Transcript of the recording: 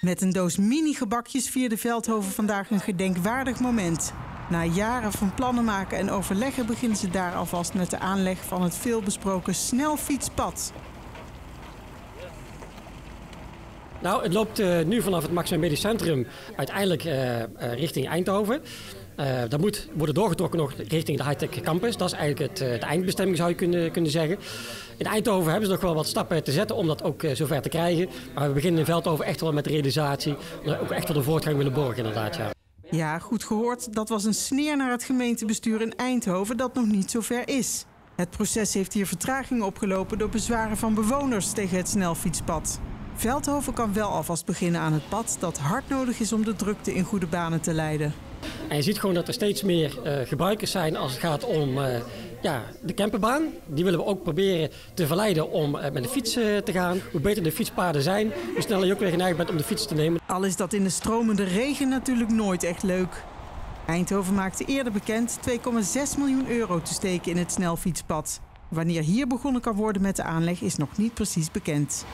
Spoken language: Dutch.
Met een doos mini-gebakjes vierde Veldhoven vandaag een gedenkwaardig moment. Na jaren van plannen maken en overleggen beginnen ze daar alvast met de aanleg van het veelbesproken snelfietspad. Nou, het loopt uh, nu vanaf het Maximum Medisch Centrum uiteindelijk uh, uh, richting Eindhoven. Dat moet worden doorgetrokken nog richting de high-tech campus. Dat is eigenlijk het, de eindbestemming, zou je kunnen, kunnen zeggen. In Eindhoven hebben ze nog wel wat stappen te zetten om dat ook zover te krijgen. Maar we beginnen in Veldhoven echt wel met de realisatie. Ook echt wel de voortgang willen borgen, inderdaad. Ja. Ja, goed gehoord. Dat was een sneer naar het gemeentebestuur in Eindhoven dat nog niet zover is. Het proces heeft hier vertraging opgelopen door bezwaren van bewoners tegen het snelfietspad. Veldhoven kan wel alvast beginnen aan het pad dat hard nodig is om de drukte in goede banen te leiden. En je ziet gewoon dat er steeds meer uh, gebruikers zijn als het gaat om uh, ja, de camperbaan. Die willen we ook proberen te verleiden om uh, met de fiets te gaan. Hoe beter de fietspaden zijn, hoe sneller je ook weer geneigd bent om de fiets te nemen. Al is dat in de stromende regen natuurlijk nooit echt leuk. Eindhoven maakte eerder bekend 2,6 miljoen euro te steken in het snelfietspad. Wanneer hier begonnen kan worden met de aanleg is nog niet precies bekend.